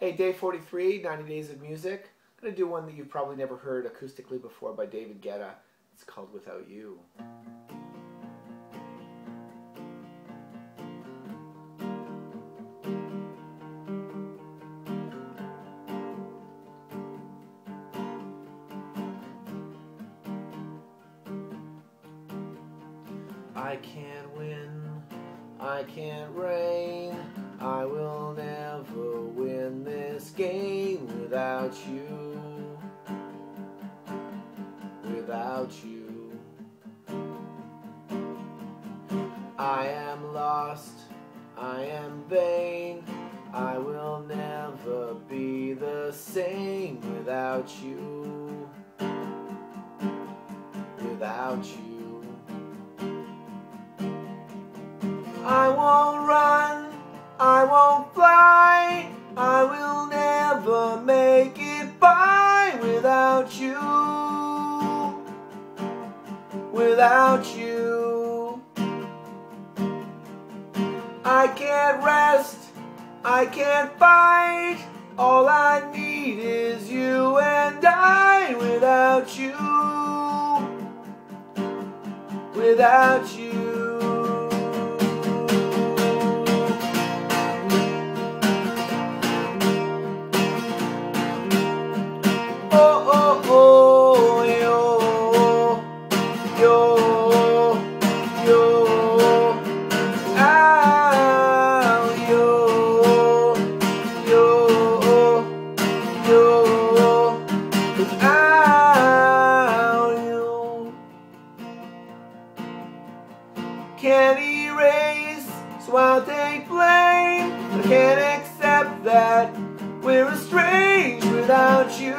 Hey, day 43, 90 Days of Music. I'm going to do one that you've probably never heard acoustically before by David Guetta. It's called Without You. I can't win, I can't reign, without you, without you. I am lost, I am vain, I will never be the same without you, without you. I won't run, I won't without you, without you. I can't rest, I can't fight, all I need is you and I without you, without you. Can't erase, so I'll take blame. I can't accept that we're estranged without you.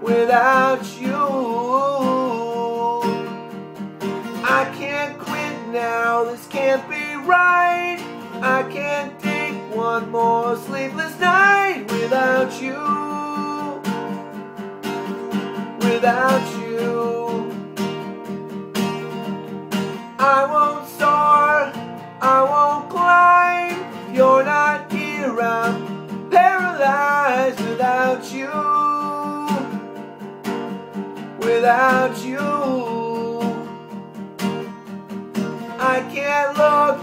Without you. I can't quit now, this can't be right. I can't take one more sleepless night without you. Without you. Without you, I can't look,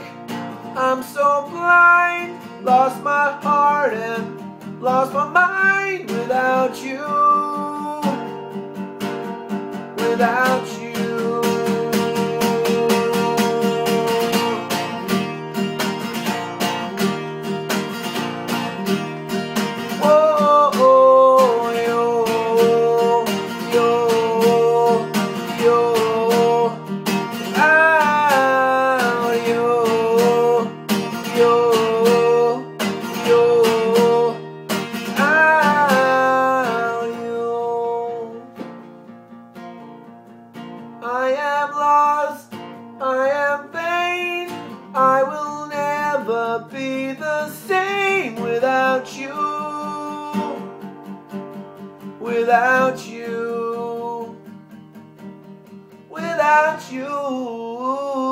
I'm so blind. Lost my heart and lost my mind without you. Without you. I am vain, I will never be the same without you, without you, without you.